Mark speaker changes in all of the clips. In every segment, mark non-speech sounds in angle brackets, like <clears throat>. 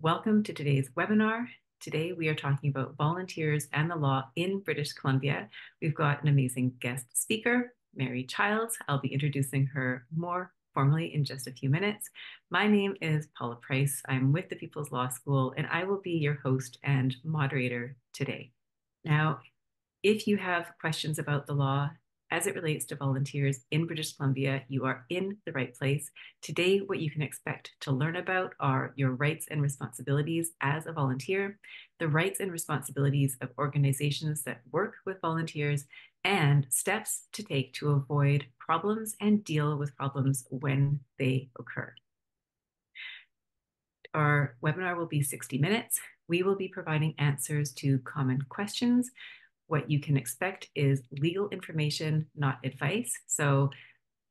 Speaker 1: Welcome to today's webinar. Today we are talking about volunteers and the law in British Columbia. We've got an amazing guest speaker, Mary Childs. I'll be introducing her more formally in just a few minutes. My name is Paula Price. I'm with the People's Law School and I will be your host and moderator today. Now, if you have questions about the law, as it relates to volunteers in British Columbia, you are in the right place. Today, what you can expect to learn about are your rights and responsibilities as a volunteer, the rights and responsibilities of organizations that work with volunteers, and steps to take to avoid problems and deal with problems when they occur. Our webinar will be 60 minutes. We will be providing answers to common questions what you can expect is legal information, not advice. So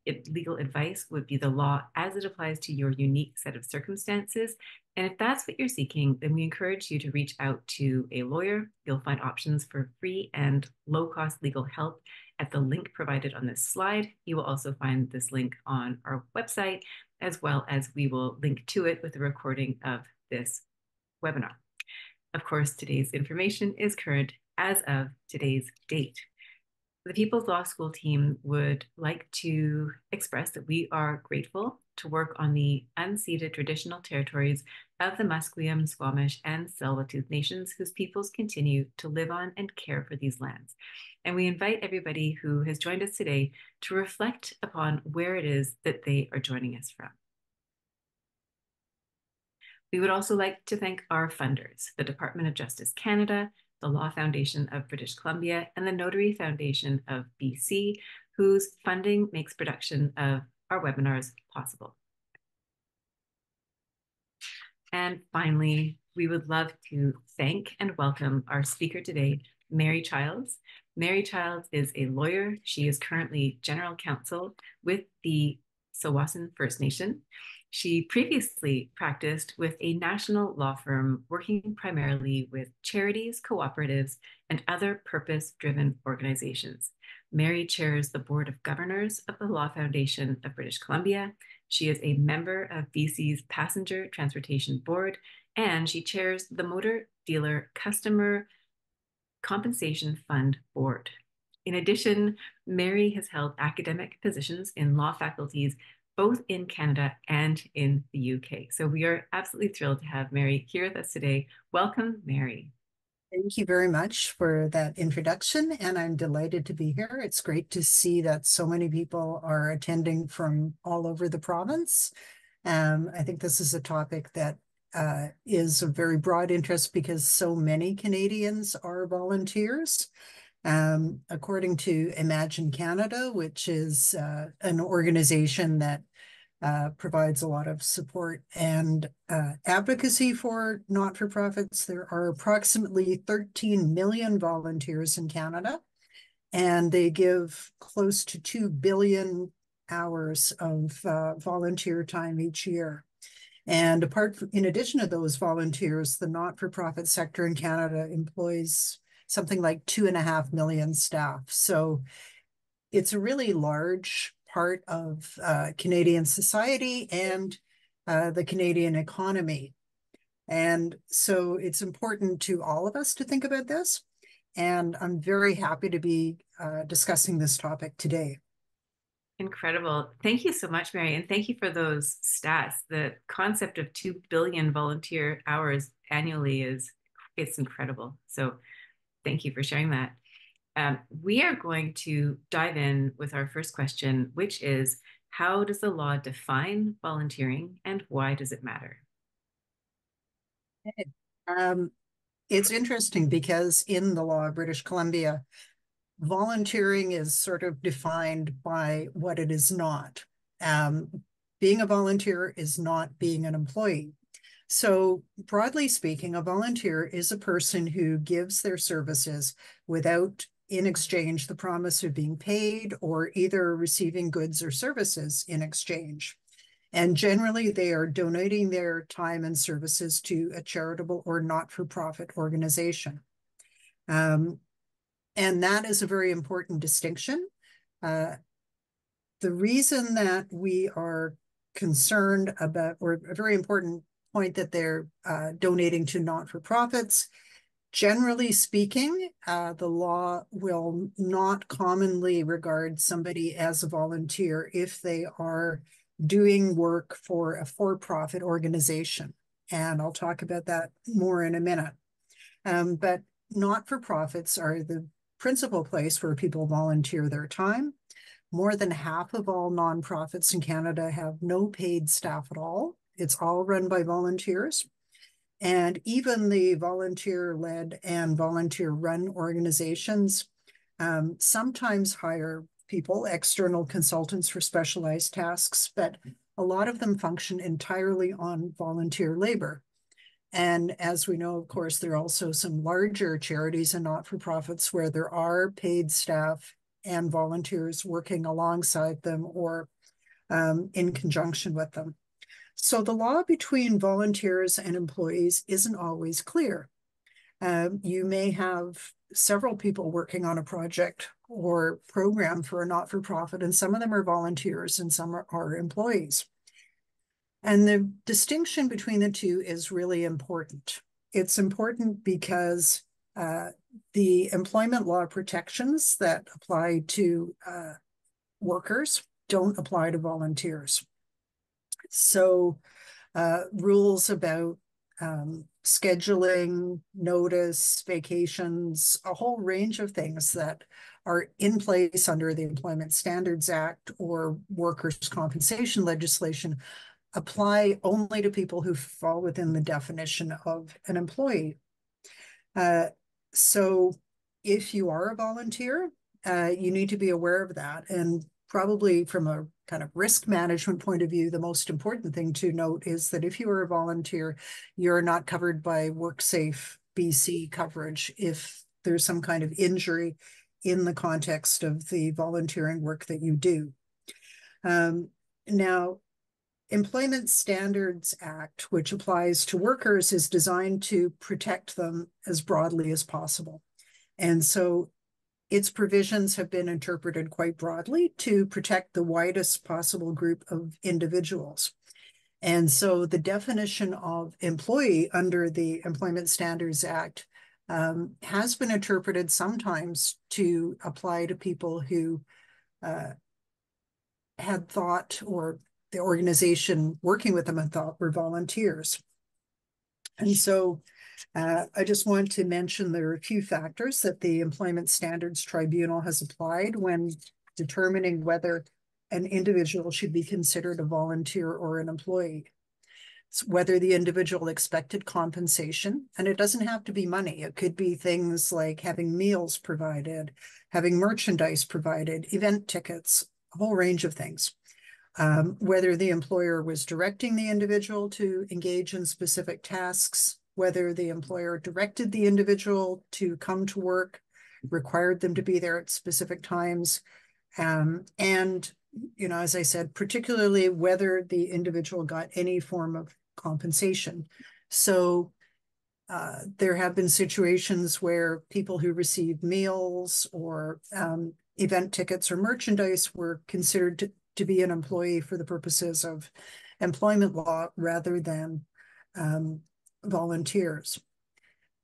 Speaker 1: it, legal advice would be the law as it applies to your unique set of circumstances. And if that's what you're seeking, then we encourage you to reach out to a lawyer. You'll find options for free and low cost legal help at the link provided on this slide. You will also find this link on our website, as well as we will link to it with a recording of this webinar. Of course, today's information is current as of today's date. The People's Law School team would like to express that we are grateful to work on the unceded traditional territories of the Musqueam, Squamish, and Tsleil-Waututh nations whose peoples continue to live on and care for these lands. And we invite everybody who has joined us today to reflect upon where it is that they are joining us from. We would also like to thank our funders, the Department of Justice Canada, the Law Foundation of British Columbia, and the Notary Foundation of BC, whose funding makes production of our webinars possible. And finally, we would love to thank and welcome our speaker today, Mary Childs. Mary Childs is a lawyer. She is currently general counsel with the Tsawwassen First Nation. She previously practiced with a national law firm working primarily with charities, cooperatives, and other purpose driven organizations. Mary chairs the Board of Governors of the Law Foundation of British Columbia. She is a member of BC's Passenger Transportation Board, and she chairs the Motor Dealer Customer Compensation Fund Board. In addition, Mary has held academic positions in law faculties both in Canada and in the UK. So we are absolutely thrilled to have Mary here with us today. Welcome, Mary.
Speaker 2: Thank you very much for that introduction, and I'm delighted to be here. It's great to see that so many people are attending from all over the province. Um, I think this is a topic that uh, is of very broad interest because so many Canadians are volunteers. Um, according to Imagine Canada, which is uh, an organization that uh, provides a lot of support and uh, advocacy for not-for-profits. There are approximately 13 million volunteers in Canada, and they give close to 2 billion hours of uh, volunteer time each year. And apart from, in addition to those volunteers, the not-for-profit sector in Canada employs something like two and a half million staff. So it's a really large part of uh, Canadian society and uh, the Canadian economy. And so it's important to all of us to think about this. And I'm very happy to be uh, discussing this topic today.
Speaker 1: Incredible. Thank you so much, Mary. And thank you for those stats. The concept of 2 billion volunteer hours annually is it's incredible. So thank you for sharing that. Um, we are going to dive in with our first question, which is how does the law define volunteering and why does it matter?
Speaker 2: Um, it's interesting because in the law of British Columbia, volunteering is sort of defined by what it is not. Um, being a volunteer is not being an employee. So, broadly speaking, a volunteer is a person who gives their services without in exchange the promise of being paid or either receiving goods or services in exchange. And generally, they are donating their time and services to a charitable or not for profit organization. Um, and that is a very important distinction. Uh, the reason that we are concerned about, or a very important point that they're uh, donating to not-for-profits. Generally speaking, uh, the law will not commonly regard somebody as a volunteer if they are doing work for a for-profit organization. And I'll talk about that more in a minute. Um, but not-for-profits are the principal place where people volunteer their time. More than half of all nonprofits in Canada have no paid staff at all. It's all run by volunteers. And even the volunteer led and volunteer run organizations um, sometimes hire people, external consultants for specialized tasks, but a lot of them function entirely on volunteer labor. And as we know, of course, there are also some larger charities and not for profits where there are paid staff and volunteers working alongside them or um, in conjunction with them. So the law between volunteers and employees isn't always clear. Um, you may have several people working on a project or program for a not for profit, and some of them are volunteers and some are, are employees. And the distinction between the two is really important. It's important because uh, the employment law protections that apply to uh, workers don't apply to volunteers. So uh, rules about um, scheduling, notice, vacations, a whole range of things that are in place under the Employment Standards Act or workers' compensation legislation apply only to people who fall within the definition of an employee. Uh, so if you are a volunteer, uh, you need to be aware of that. And probably from a kind of risk management point of view, the most important thing to note is that if you are a volunteer, you're not covered by WorkSafe BC coverage if there's some kind of injury in the context of the volunteering work that you do. Um, now, Employment Standards Act, which applies to workers, is designed to protect them as broadly as possible. And so its provisions have been interpreted quite broadly to protect the widest possible group of individuals. And so the definition of employee under the Employment Standards Act um, has been interpreted sometimes to apply to people who uh, had thought or the organization working with them had thought were volunteers. And so uh, I just want to mention there are a few factors that the Employment Standards Tribunal has applied when determining whether an individual should be considered a volunteer or an employee. It's whether the individual expected compensation, and it doesn't have to be money. It could be things like having meals provided, having merchandise provided, event tickets, a whole range of things. Um, whether the employer was directing the individual to engage in specific tasks, whether the employer directed the individual to come to work, required them to be there at specific times. Um, and, you know, as I said, particularly whether the individual got any form of compensation. So uh, there have been situations where people who received meals or um, event tickets or merchandise were considered to, to, be an employee for the purposes of employment law rather than um, volunteers.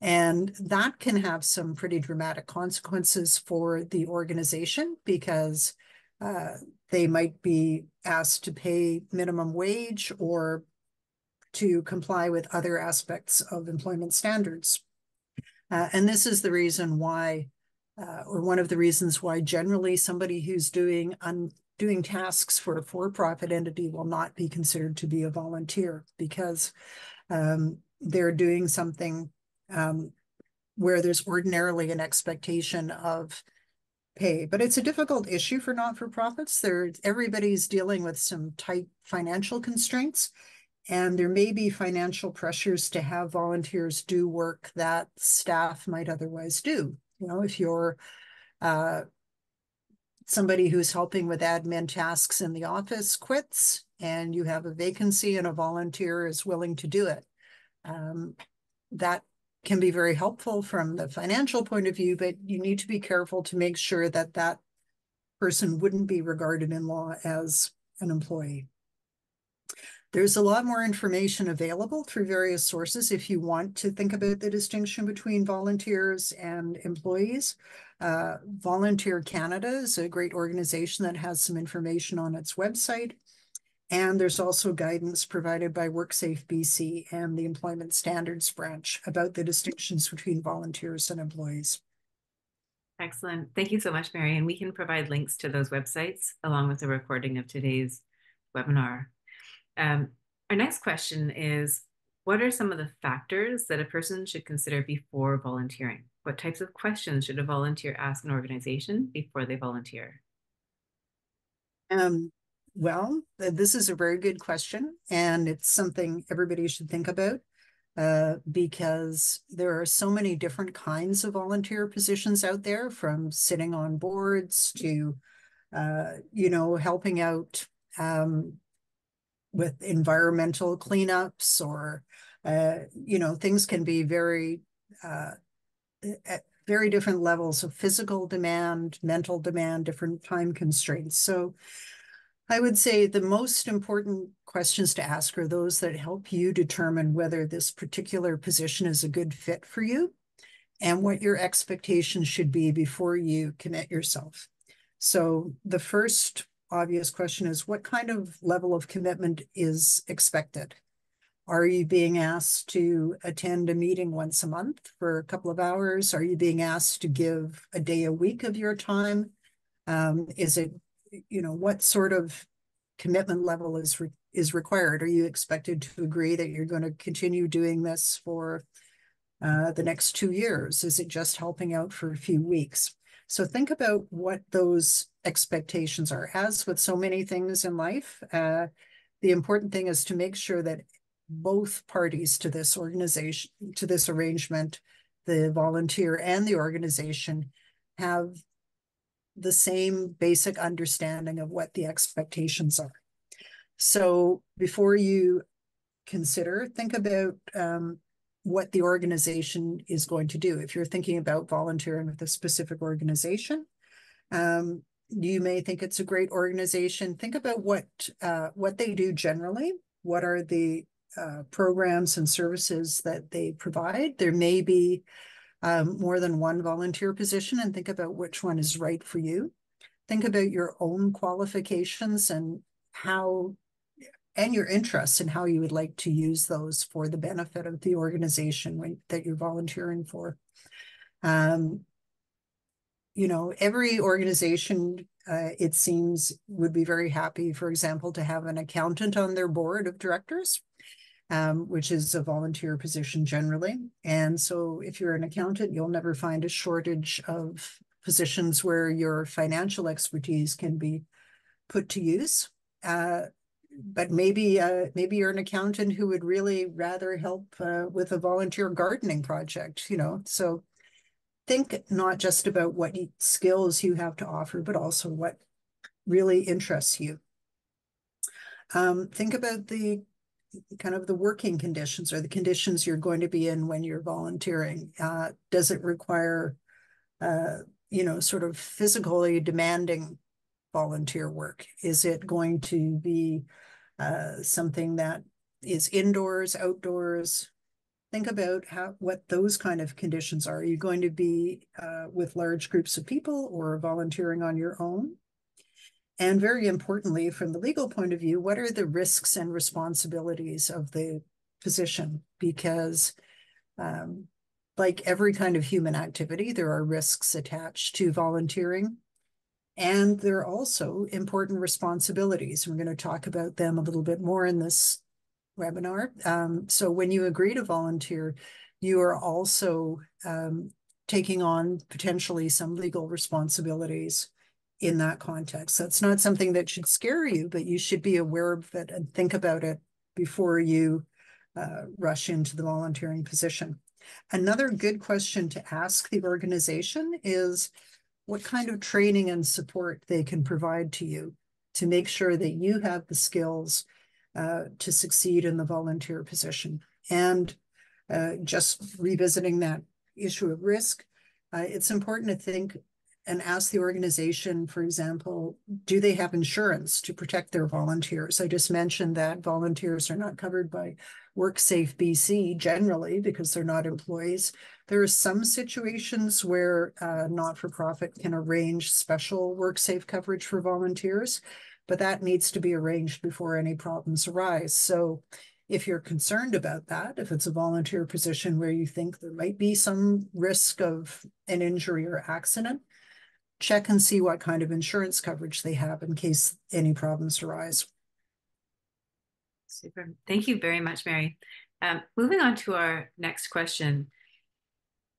Speaker 2: And that can have some pretty dramatic consequences for the organization because uh, they might be asked to pay minimum wage or to comply with other aspects of employment standards. Uh, and this is the reason why, uh, or one of the reasons why generally somebody who's doing un doing tasks for a for-profit entity will not be considered to be a volunteer because um, they're doing something um, where there's ordinarily an expectation of pay. But it's a difficult issue for not-for-profits. There, everybody's dealing with some tight financial constraints, and there may be financial pressures to have volunteers do work that staff might otherwise do. You know, if you're uh, somebody who's helping with admin tasks in the office quits and you have a vacancy and a volunteer is willing to do it, um, that can be very helpful from the financial point of view, but you need to be careful to make sure that that person wouldn't be regarded in law as an employee. There's a lot more information available through various sources if you want to think about the distinction between volunteers and employees. Uh, Volunteer Canada is a great organization that has some information on its website. And there's also guidance provided by WorkSafe BC and the Employment Standards Branch about the distinctions between volunteers and employees.
Speaker 1: Excellent. Thank you so much, Mary. And we can provide links to those websites along with the recording of today's webinar. Um, our next question is, what are some of the factors that a person should consider before volunteering? What types of questions should a volunteer ask an organization before they volunteer?
Speaker 2: Um, well, this is a very good question, and it's something everybody should think about uh, because there are so many different kinds of volunteer positions out there, from sitting on boards to, uh, you know, helping out um, with environmental cleanups or, uh, you know, things can be very uh, at very different levels of physical demand, mental demand, different time constraints. So I would say the most important questions to ask are those that help you determine whether this particular position is a good fit for you and what your expectations should be before you commit yourself. So the first obvious question is what kind of level of commitment is expected? Are you being asked to attend a meeting once a month for a couple of hours? Are you being asked to give a day a week of your time? Um, is it, you know, what sort of commitment level is re is required? Are you expected to agree that you're going to continue doing this for uh, the next two years? Is it just helping out for a few weeks? So think about what those expectations are. As with so many things in life, uh, the important thing is to make sure that both parties to this organization, to this arrangement, the volunteer and the organization have the same basic understanding of what the expectations are. So before you consider, think about um, what the organization is going to do. If you're thinking about volunteering with a specific organization, um, you may think it's a great organization. Think about what uh, what they do generally. What are the uh, programs and services that they provide. There may be um, more than one volunteer position and think about which one is right for you. Think about your own qualifications and how and your interests and how you would like to use those for the benefit of the organization when, that you're volunteering for. Um, you know, every organization, uh, it seems, would be very happy, for example, to have an accountant on their board of directors um, which is a volunteer position generally. And so if you're an accountant, you'll never find a shortage of positions where your financial expertise can be put to use. Uh, but maybe uh, maybe you're an accountant who would really rather help uh, with a volunteer gardening project, you know. So think not just about what skills you have to offer, but also what really interests you. Um, think about the kind of the working conditions or the conditions you're going to be in when you're volunteering? Uh, does it require, uh, you know, sort of physically demanding volunteer work? Is it going to be uh, something that is indoors, outdoors? Think about how what those kind of conditions are. Are you going to be uh, with large groups of people or volunteering on your own? And very importantly, from the legal point of view, what are the risks and responsibilities of the position? Because um, like every kind of human activity, there are risks attached to volunteering. And there are also important responsibilities. We're going to talk about them a little bit more in this webinar. Um, so when you agree to volunteer, you are also um, taking on potentially some legal responsibilities in that context. That's not something that should scare you, but you should be aware of it and think about it before you uh, rush into the volunteering position. Another good question to ask the organization is what kind of training and support they can provide to you to make sure that you have the skills uh, to succeed in the volunteer position. And uh, just revisiting that issue of risk, uh, it's important to think and ask the organization, for example, do they have insurance to protect their volunteers? I just mentioned that volunteers are not covered by WorkSafe BC generally because they're not employees. There are some situations where uh, not-for-profit can arrange special WorkSafe coverage for volunteers, but that needs to be arranged before any problems arise. So if you're concerned about that, if it's a volunteer position where you think there might be some risk of an injury or accident, check and see what kind of insurance coverage they have in case any problems arise.
Speaker 1: Super. Thank you very much, Mary. Um, moving on to our next question.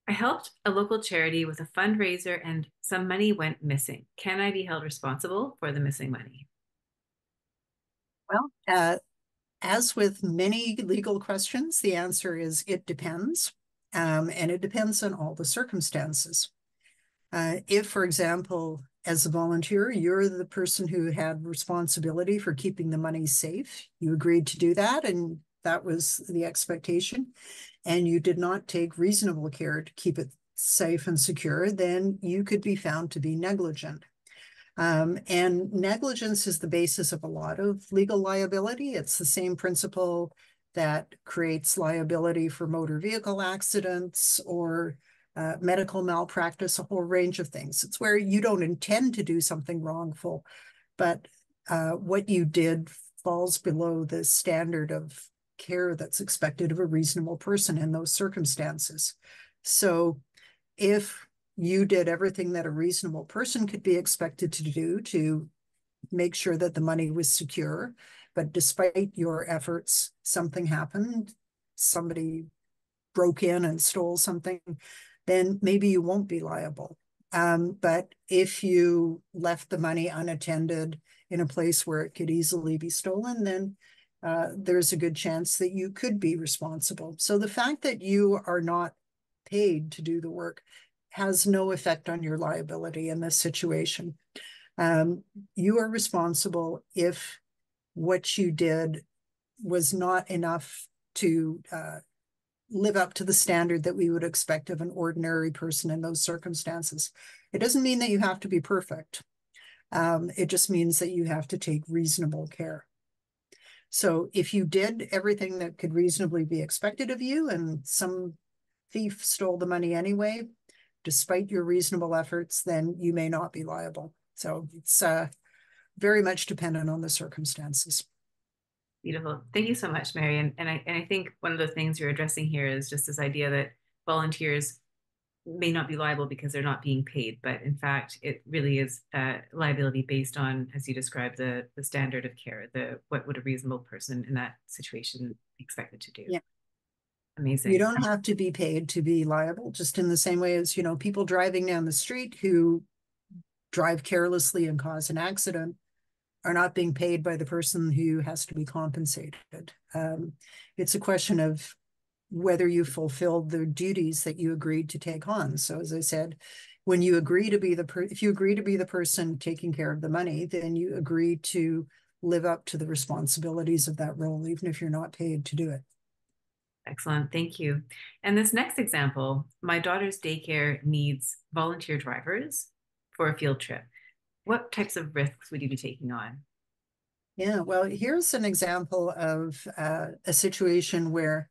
Speaker 1: I helped a local charity with a fundraiser and some money went missing. Can I be held responsible for the missing money?
Speaker 2: Well, uh, as with many legal questions, the answer is it depends. Um, and it depends on all the circumstances. Uh, if, for example, as a volunteer, you're the person who had responsibility for keeping the money safe, you agreed to do that, and that was the expectation, and you did not take reasonable care to keep it safe and secure, then you could be found to be negligent. Um, and negligence is the basis of a lot of legal liability. It's the same principle that creates liability for motor vehicle accidents or uh, medical malpractice, a whole range of things. It's where you don't intend to do something wrongful, but uh, what you did falls below the standard of care that's expected of a reasonable person in those circumstances. So if you did everything that a reasonable person could be expected to do to make sure that the money was secure. But despite your efforts, something happened, somebody broke in and stole something, then maybe you won't be liable. Um, but if you left the money unattended in a place where it could easily be stolen, then uh, there's a good chance that you could be responsible. So the fact that you are not paid to do the work has no effect on your liability in this situation. Um, you are responsible if what you did was not enough to uh, live up to the standard that we would expect of an ordinary person in those circumstances. It doesn't mean that you have to be perfect. Um, it just means that you have to take reasonable care. So if you did everything that could reasonably be expected of you and some thief stole the money anyway, despite your reasonable efforts, then you may not be liable. So it's uh, very much dependent on the circumstances.
Speaker 1: Beautiful. Thank you so much, Mary. And, and, I, and I think one of the things you're addressing here is just this idea that volunteers may not be liable because they're not being paid, but in fact, it really is uh, liability based on, as you described, the the standard of care, the what would a reasonable person in that situation be expected to do.
Speaker 2: Yeah.
Speaker 1: Amazing.
Speaker 2: You don't have to be paid to be liable, just in the same way as, you know, people driving down the street who drive carelessly and cause an accident are not being paid by the person who has to be compensated. Um, it's a question of whether you fulfilled the duties that you agreed to take on. So as I said, when you agree to be the per if you agree to be the person taking care of the money, then you agree to live up to the responsibilities of that role, even if you're not paid to do it.
Speaker 1: Excellent, thank you. And this next example, my daughter's daycare needs volunteer drivers for a field trip. What types of risks would you be taking on?
Speaker 2: Yeah, well, here's an example of uh, a situation where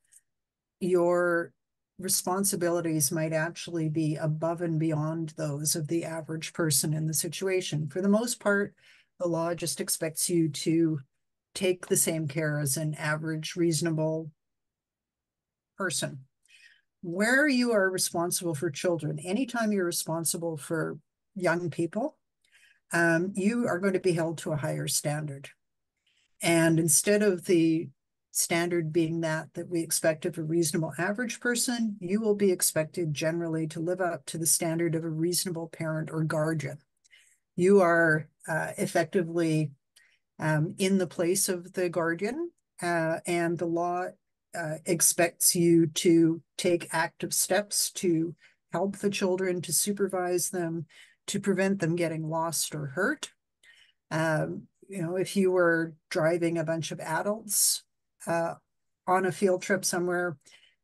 Speaker 2: your responsibilities might actually be above and beyond those of the average person in the situation. For the most part, the law just expects you to take the same care as an average, reasonable person. Where you are responsible for children, anytime you're responsible for young people, um, you are going to be held to a higher standard. And instead of the standard being that that we expect of a reasonable average person, you will be expected generally to live up to the standard of a reasonable parent or guardian. You are uh, effectively um, in the place of the guardian, uh, and the law uh, expects you to take active steps to help the children, to supervise them, to prevent them getting lost or hurt. Um, you know, if you were driving a bunch of adults uh, on a field trip somewhere,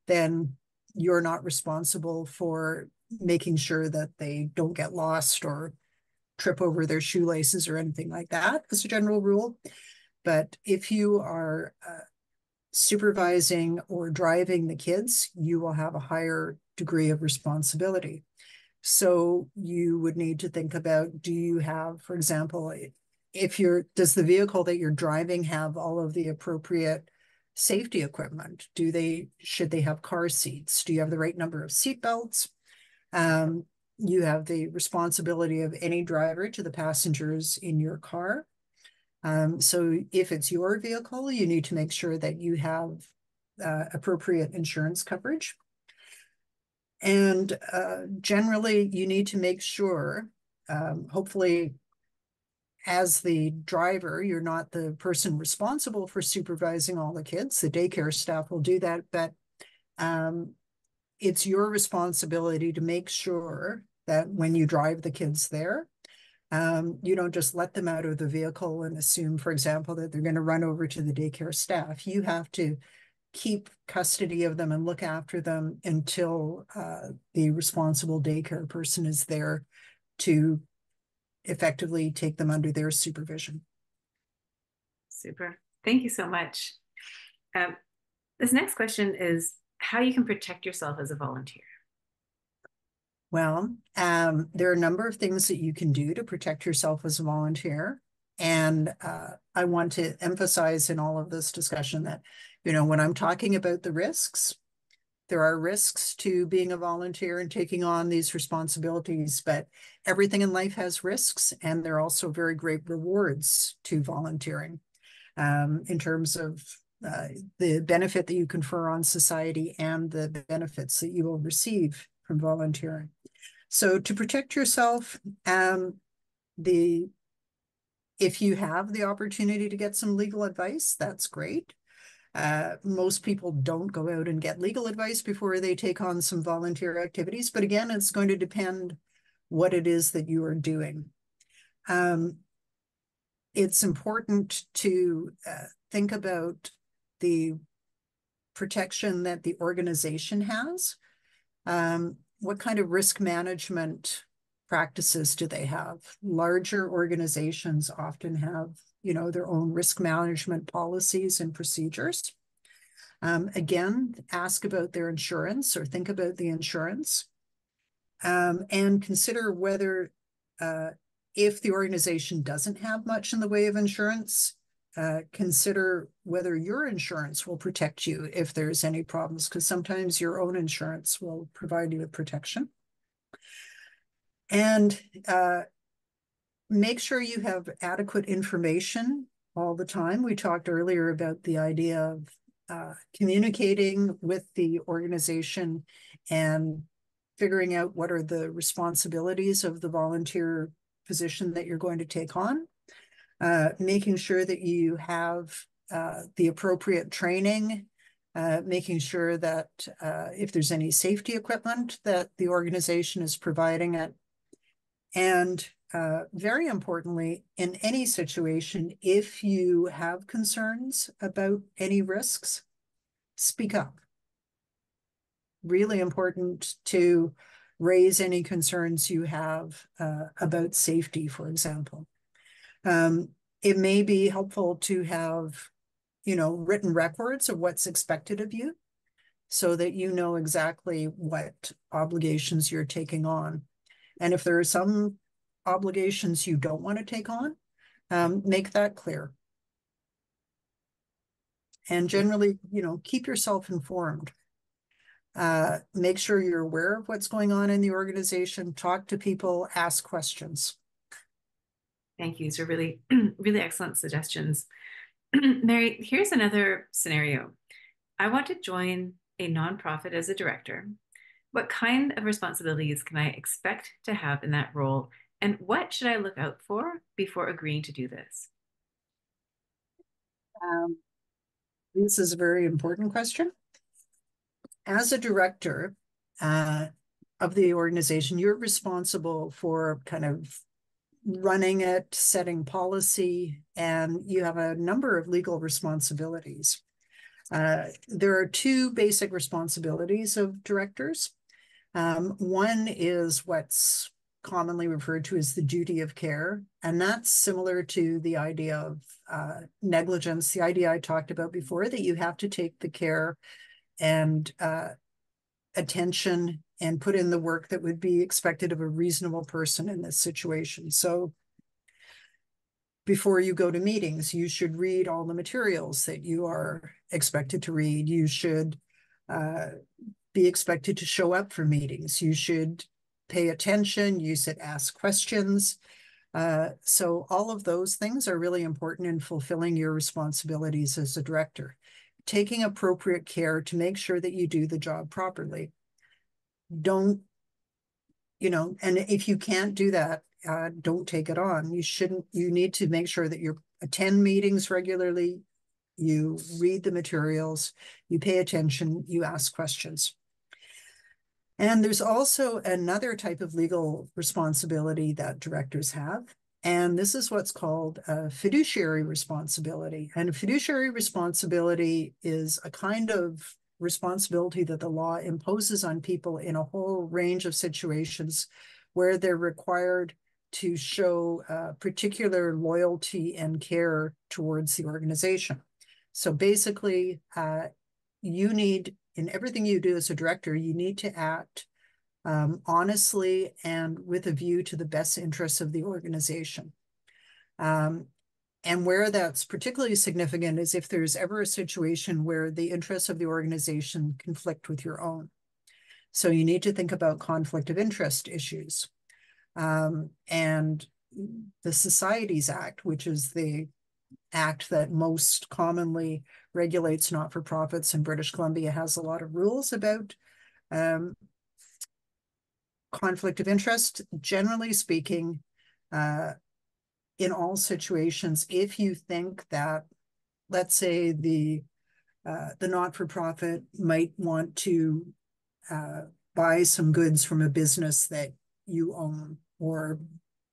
Speaker 2: then you're not responsible for making sure that they don't get lost or trip over their shoelaces or anything like that as a general rule. But if you are uh, supervising or driving the kids, you will have a higher degree of responsibility. So you would need to think about do you have, for example, if you're, does the vehicle that you're driving have all of the appropriate safety equipment? Do they, should they have car seats? Do you have the right number of seat belts? Um, you have the responsibility of any driver to the passengers in your car. Um, so if it's your vehicle, you need to make sure that you have uh, appropriate insurance coverage. And uh, generally, you need to make sure, um, hopefully, as the driver, you're not the person responsible for supervising all the kids. The daycare staff will do that, but um, it's your responsibility to make sure that when you drive the kids there, um, you don't just let them out of the vehicle and assume, for example, that they're going to run over to the daycare staff. You have to keep custody of them and look after them until uh, the responsible daycare person is there to effectively take them under their supervision.
Speaker 1: Super. Thank you so much. Um, this next question is how you can protect yourself as a volunteer.
Speaker 2: Well, um, there are a number of things that you can do to protect yourself as a volunteer. And uh, I want to emphasize in all of this discussion that, you know, when I'm talking about the risks, there are risks to being a volunteer and taking on these responsibilities, but everything in life has risks, and there are also very great rewards to volunteering um, in terms of uh, the benefit that you confer on society and the benefits that you will receive from volunteering. So to protect yourself, um, the if you have the opportunity to get some legal advice, that's great. Uh, most people don't go out and get legal advice before they take on some volunteer activities. But again, it's going to depend what it is that you are doing. Um, it's important to uh, think about the protection that the organization has. Um, what kind of risk management practices do they have? Larger organizations often have, you know, their own risk management policies and procedures. Um, again, ask about their insurance or think about the insurance um, and consider whether, uh, if the organization doesn't have much in the way of insurance, uh, consider whether your insurance will protect you if there's any problems, because sometimes your own insurance will provide you with protection. And uh, make sure you have adequate information all the time. We talked earlier about the idea of uh, communicating with the organization and figuring out what are the responsibilities of the volunteer position that you're going to take on uh, making sure that you have uh, the appropriate training, uh, making sure that uh, if there's any safety equipment that the organization is providing it. And uh, very importantly, in any situation, if you have concerns about any risks, speak up. Really important to raise any concerns you have uh, about safety, for example. Um, it may be helpful to have, you know, written records of what's expected of you so that you know exactly what obligations you're taking on. And if there are some obligations you don't want to take on, um, make that clear. And generally, you know, keep yourself informed. Uh, make sure you're aware of what's going on in the organization, talk to people, ask questions.
Speaker 1: Thank you. These are really, <clears throat> really excellent suggestions. <clears throat> Mary, here's another scenario. I want to join a nonprofit as a director. What kind of responsibilities can I expect to have in that role? And what should I look out for before agreeing to do this?
Speaker 2: Um, this is a very important question. As a director uh, of the organization, you're responsible for kind of running it, setting policy, and you have a number of legal responsibilities. Uh, there are two basic responsibilities of directors. Um, one is what's commonly referred to as the duty of care, and that's similar to the idea of uh, negligence, the idea I talked about before, that you have to take the care and uh, attention and put in the work that would be expected of a reasonable person in this situation. So before you go to meetings, you should read all the materials that you are expected to read. You should uh, be expected to show up for meetings. You should pay attention. use it, ask questions. Uh, so all of those things are really important in fulfilling your responsibilities as a director. Taking appropriate care to make sure that you do the job properly. Don't, you know, and if you can't do that, uh, don't take it on. You shouldn't, you need to make sure that you attend meetings regularly, you read the materials, you pay attention, you ask questions. And there's also another type of legal responsibility that directors have. And this is what's called a fiduciary responsibility. And fiduciary responsibility is a kind of responsibility that the law imposes on people in a whole range of situations where they're required to show uh, particular loyalty and care towards the organization. So basically, uh, you need in everything you do as a director, you need to act um, honestly and with a view to the best interests of the organization. Um, and where that's particularly significant is if there's ever a situation where the interests of the organization conflict with your own. So you need to think about conflict of interest issues. Um, and the Societies Act, which is the act that most commonly regulates not-for-profits in British Columbia has a lot of rules about um, conflict of interest. Generally speaking, uh, in all situations, if you think that, let's say the uh, the not-for-profit might want to uh, buy some goods from a business that you own or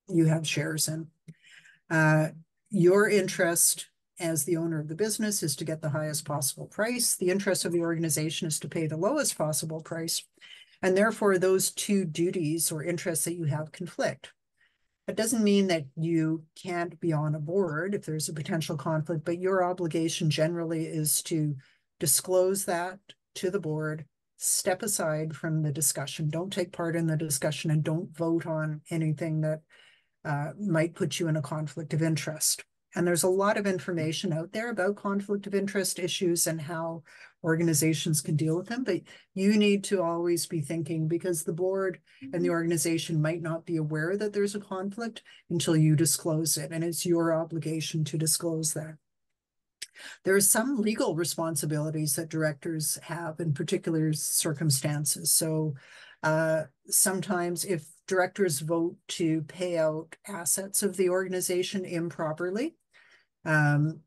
Speaker 2: you have shares in, uh, your interest as the owner of the business is to get the highest possible price. The interest of the organization is to pay the lowest possible price. And therefore, those two duties or interests that you have conflict. It doesn't mean that you can't be on a board if there's a potential conflict, but your obligation generally is to disclose that to the board, step aside from the discussion, don't take part in the discussion, and don't vote on anything that uh, might put you in a conflict of interest. And there's a lot of information out there about conflict of interest issues and how organizations can deal with them. But you need to always be thinking because the board and the organization might not be aware that there's a conflict until you disclose it. And it's your obligation to disclose that. There are some legal responsibilities that directors have in particular circumstances. So uh, sometimes if directors vote to pay out assets of the organization improperly, um,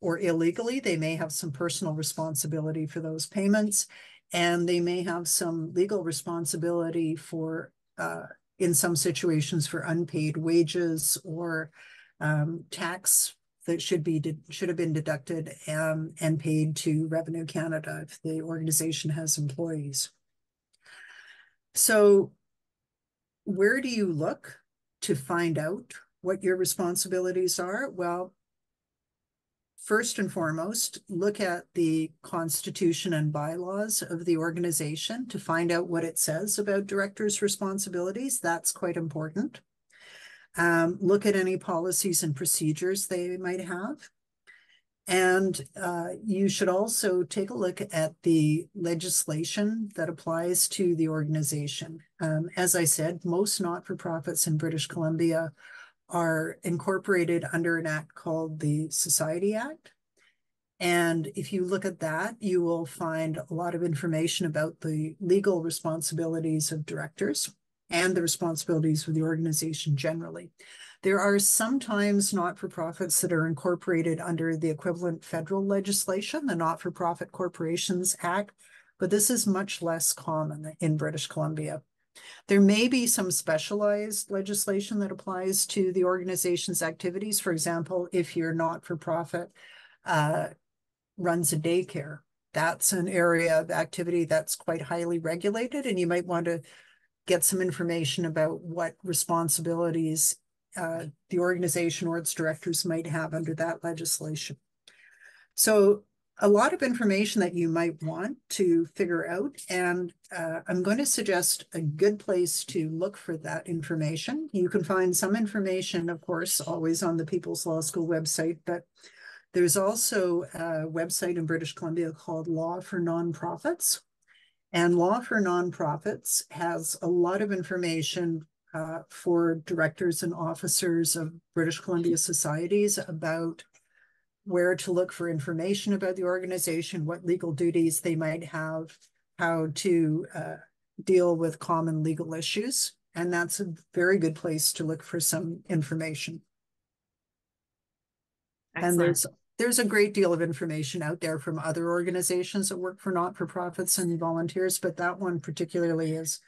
Speaker 2: or illegally. They may have some personal responsibility for those payments, and they may have some legal responsibility for, uh, in some situations, for unpaid wages or um, tax that should be should have been deducted um, and paid to Revenue Canada if the organization has employees. So, where do you look to find out what your responsibilities are? Well, first and foremost, look at the constitution and bylaws of the organization to find out what it says about directors' responsibilities. That's quite important. Um, look at any policies and procedures they might have. And uh, you should also take a look at the legislation that applies to the organization. Um, as I said, most not-for-profits in British Columbia are incorporated under an act called the Society Act. And if you look at that, you will find a lot of information about the legal responsibilities of directors and the responsibilities of the organization generally. There are sometimes not-for-profits that are incorporated under the equivalent federal legislation, the Not-for-Profit Corporations Act, but this is much less common in British Columbia. There may be some specialized legislation that applies to the organization's activities. For example, if you're not for profit, uh, runs a daycare, that's an area of activity that's quite highly regulated, and you might want to get some information about what responsibilities uh, the organization or its directors might have under that legislation. So a lot of information that you might want to figure out. And uh, I'm going to suggest a good place to look for that information. You can find some information, of course, always on the People's Law School website, but there's also a website in British Columbia called Law for Nonprofits. And Law for Nonprofits has a lot of information uh, for directors and officers of British Columbia societies about where to look for information about the organization, what legal duties they might have, how to uh, deal with common legal issues. And that's a very good place to look for some information. Excellent. And there's there's a great deal of information out there from other organizations that work for not-for-profits and volunteers, but that one particularly is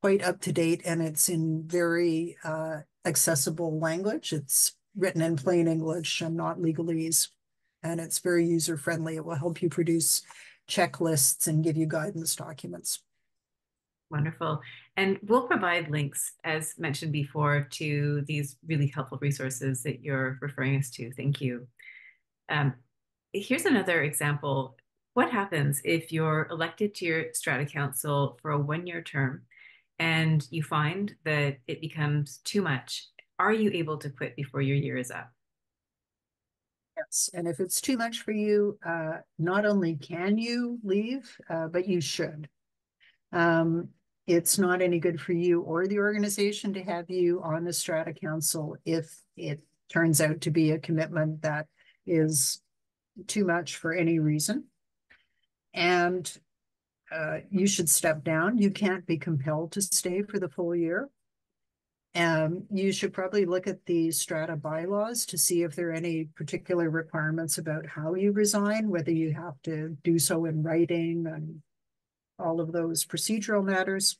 Speaker 2: quite up to date and it's in very uh, accessible language. It's written in plain English and not legalese and it's very user friendly. It will help you produce checklists and give you guidance documents.
Speaker 1: Wonderful. And we'll provide links, as mentioned before, to these really helpful resources that you're referring us to. Thank you. Um, here's another example. What happens if you're elected to your strata council for a one-year term and you find that it becomes too much? Are you able to quit before your year is up?
Speaker 2: Yes, and if it's too much for you, uh, not only can you leave, uh, but you should. Um, it's not any good for you or the organization to have you on the strata council if it turns out to be a commitment that is too much for any reason. And uh, you should step down. You can't be compelled to stay for the full year. Um, you should probably look at the strata bylaws to see if there are any particular requirements about how you resign, whether you have to do so in writing and all of those procedural matters.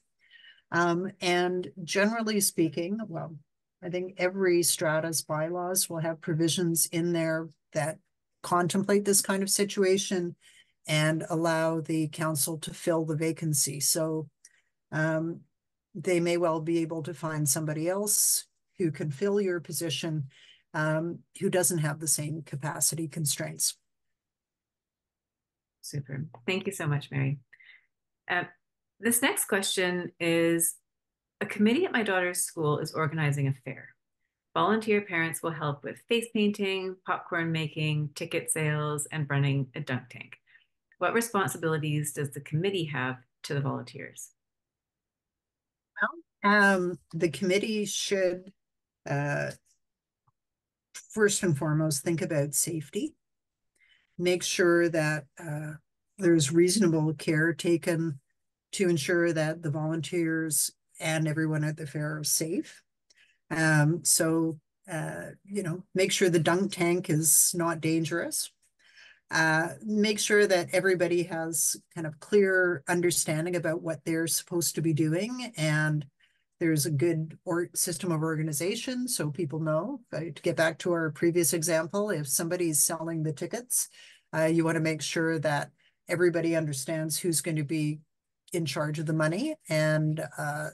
Speaker 2: Um, and generally speaking, well, I think every strata's bylaws will have provisions in there that contemplate this kind of situation and allow the council to fill the vacancy. So um, they may well be able to find somebody else who can fill your position um, who doesn't have the same capacity constraints.
Speaker 1: Super. Thank you so much, Mary. Uh, this next question is a committee at my daughter's school is organizing a fair. Volunteer parents will help with face painting, popcorn making, ticket sales, and running a dunk tank. What responsibilities does the committee have to the volunteers?
Speaker 2: Um, the committee should uh, first and foremost think about safety. Make sure that uh, there's reasonable care taken to ensure that the volunteers and everyone at the fair are safe. Um, so, uh, you know, make sure the dunk tank is not dangerous. Uh, make sure that everybody has kind of clear understanding about what they're supposed to be doing and there's a good or system of organization so people know. to get back to our previous example, if somebody's selling the tickets, uh, you want to make sure that everybody understands who's going to be in charge of the money and uh,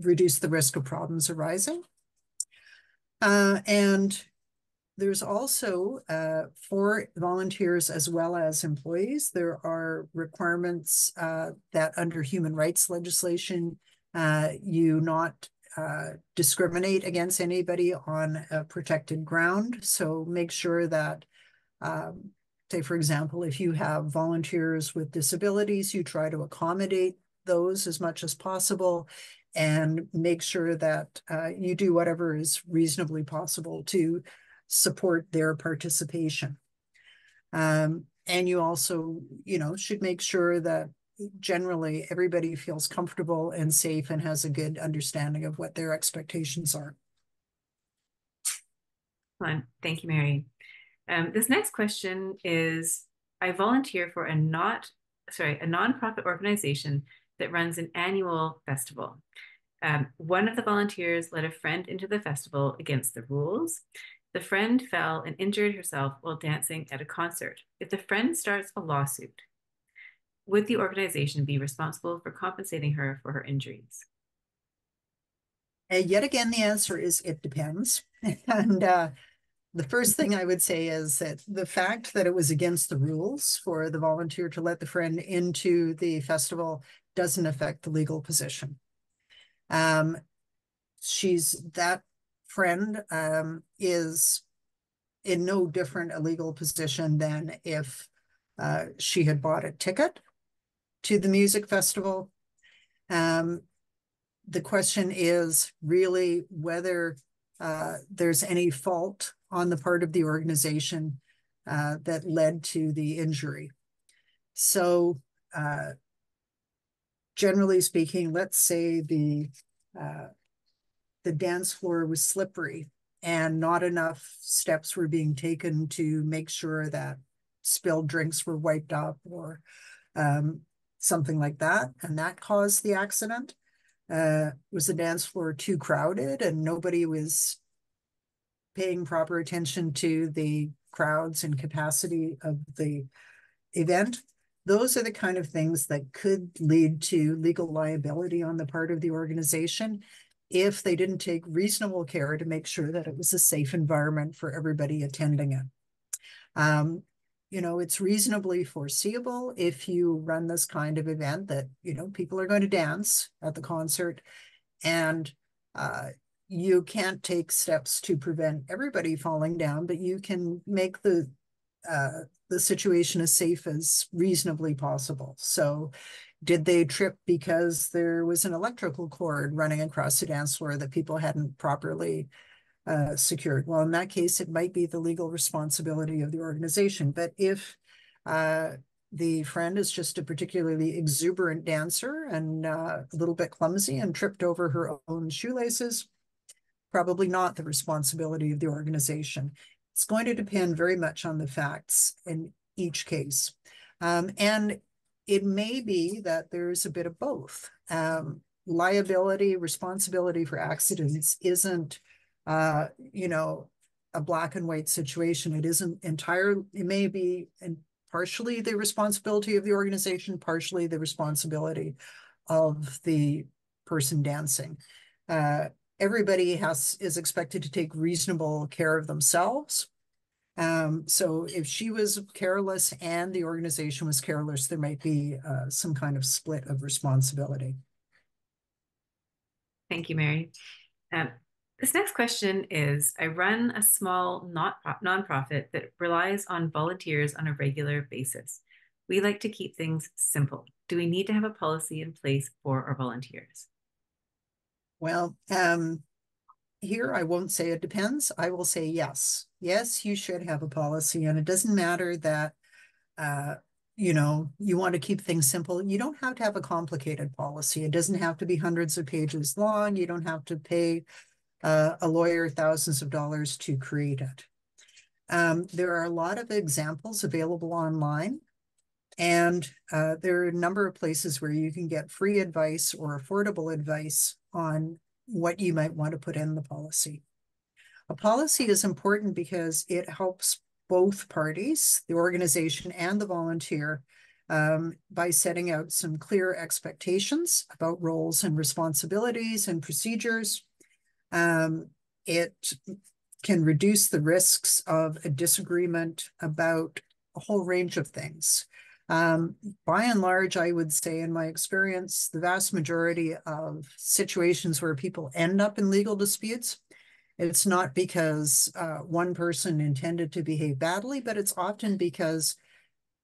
Speaker 2: reduce the risk of problems arising. Uh, and there's also uh, for volunteers as well as employees, there are requirements uh, that under human rights legislation uh, you not uh, discriminate against anybody on a protected ground. So make sure that, um, say, for example, if you have volunteers with disabilities, you try to accommodate those as much as possible and make sure that uh, you do whatever is reasonably possible to support their participation. Um, and you also, you know, should make sure that generally everybody feels comfortable and safe and has a good understanding of what their expectations are.
Speaker 1: Fine. Thank you, Mary. Um, this next question is, I volunteer for a not, sorry, a nonprofit organization that runs an annual festival. Um, one of the volunteers led a friend into the festival against the rules. The friend fell and injured herself while dancing at a concert. If the friend starts a lawsuit, Would the organization be responsible for compensating her for her injuries?
Speaker 2: And yet again, the answer is it depends. <laughs> and uh, the first thing I would say is that the fact that it was against the rules for the volunteer to let the friend into the festival doesn't affect the legal position. Um, she's that friend um, is in no different a legal position than if uh, she had bought a ticket to the music festival. Um, the question is really whether uh, there's any fault on the part of the organization uh, that led to the injury. So, uh, generally speaking, let's say the uh, the dance floor was slippery and not enough steps were being taken to make sure that spilled drinks were wiped up or um, something like that, and that caused the accident. Uh, was the dance floor too crowded and nobody was paying proper attention to the crowds and capacity of the event? Those are the kind of things that could lead to legal liability on the part of the organization if they didn't take reasonable care to make sure that it was a safe environment for everybody attending it. Um, you know, it's reasonably foreseeable if you run this kind of event that, you know, people are going to dance at the concert and uh, you can't take steps to prevent everybody falling down, but you can make the uh, the situation as safe as reasonably possible. So did they trip because there was an electrical cord running across the dance floor that people hadn't properly uh, secured. Well, in that case, it might be the legal responsibility of the organization. But if uh, the friend is just a particularly exuberant dancer and uh, a little bit clumsy and tripped over her own shoelaces, probably not the responsibility of the organization. It's going to depend very much on the facts in each case. Um, and it may be that there's a bit of both. Um, liability, responsibility for accidents isn't uh, you know, a black and white situation. It isn't entire, it may be and partially the responsibility of the organization, partially the responsibility of the person dancing. Uh, everybody has is expected to take reasonable care of themselves. Um, so if she was careless and the organization was careless, there might be uh, some kind of split of responsibility.
Speaker 1: Thank you, Mary. Um, this next question is I run a small not nonprofit that relies on volunteers on a regular basis. We like to keep things simple. Do we need to have a policy in place for our volunteers?
Speaker 2: Well, um, here I won't say it depends. I will say yes. Yes, you should have a policy, and it doesn't matter that uh, you know you want to keep things simple. You don't have to have a complicated policy. It doesn't have to be hundreds of pages long. You don't have to pay uh, a lawyer thousands of dollars to create it. Um, there are a lot of examples available online, and uh, there are a number of places where you can get free advice or affordable advice on what you might want to put in the policy. A policy is important because it helps both parties, the organization and the volunteer, um, by setting out some clear expectations about roles and responsibilities and procedures um, it can reduce the risks of a disagreement about a whole range of things. Um, by and large, I would say, in my experience, the vast majority of situations where people end up in legal disputes, it's not because uh, one person intended to behave badly, but it's often because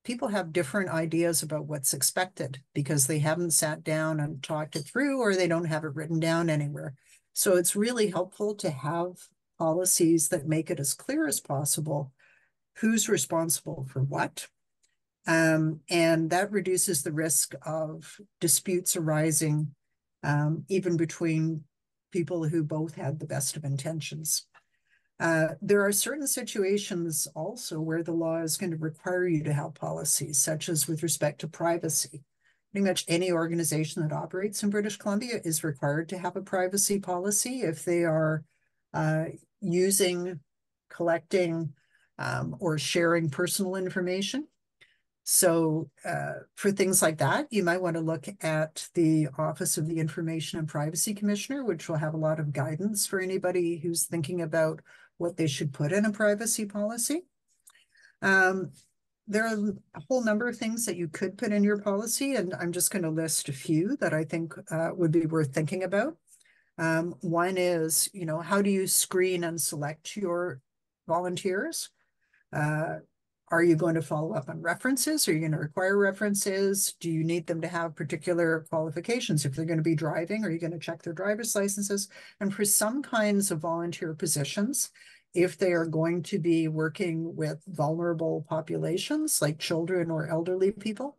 Speaker 2: people have different ideas about what's expected because they haven't sat down and talked it through or they don't have it written down anywhere. So it's really helpful to have policies that make it as clear as possible who's responsible for what. Um, and that reduces the risk of disputes arising um, even between people who both had the best of intentions. Uh, there are certain situations also where the law is going to require you to have policies, such as with respect to privacy pretty much any organization that operates in British Columbia is required to have a privacy policy if they are uh, using, collecting, um, or sharing personal information. So uh, for things like that, you might want to look at the Office of the Information and Privacy Commissioner, which will have a lot of guidance for anybody who's thinking about what they should put in a privacy policy. Um, there are a whole number of things that you could put in your policy, and I'm just going to list a few that I think uh, would be worth thinking about. Um, one is, you know, how do you screen and select your volunteers? Uh, are you going to follow up on references? Are you going to require references? Do you need them to have particular qualifications? If they're going to be driving, are you going to check their driver's licenses? And for some kinds of volunteer positions, if they are going to be working with vulnerable populations like children or elderly people,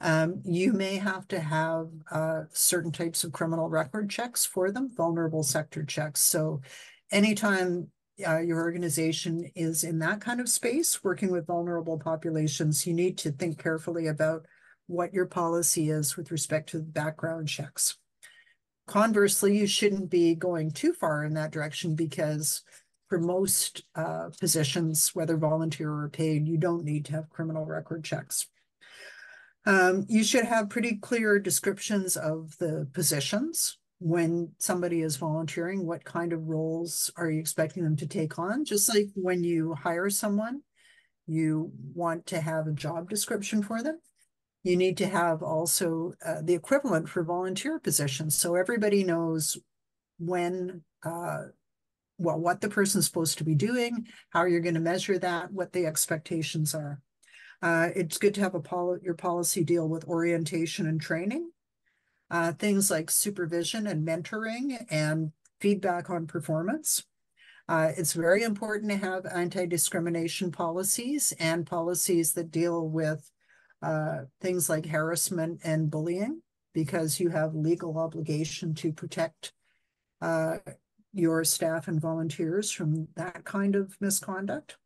Speaker 2: um, you may have to have uh, certain types of criminal record checks for them, vulnerable sector checks. So anytime uh, your organization is in that kind of space, working with vulnerable populations, you need to think carefully about what your policy is with respect to background checks. Conversely, you shouldn't be going too far in that direction because for most uh, positions, whether volunteer or paid, you don't need to have criminal record checks. Um, you should have pretty clear descriptions of the positions when somebody is volunteering, what kind of roles are you expecting them to take on? Just like when you hire someone, you want to have a job description for them. You need to have also uh, the equivalent for volunteer positions. So everybody knows when, uh, well, what the person's supposed to be doing, how you're going to measure that, what the expectations are. Uh, it's good to have a pol your policy deal with orientation and training uh, things like supervision and mentoring and feedback on performance. Uh, it's very important to have anti-discrimination policies and policies that deal with uh, things like harassment and bullying because you have legal obligation to protect uh, your staff and volunteers from that kind of misconduct.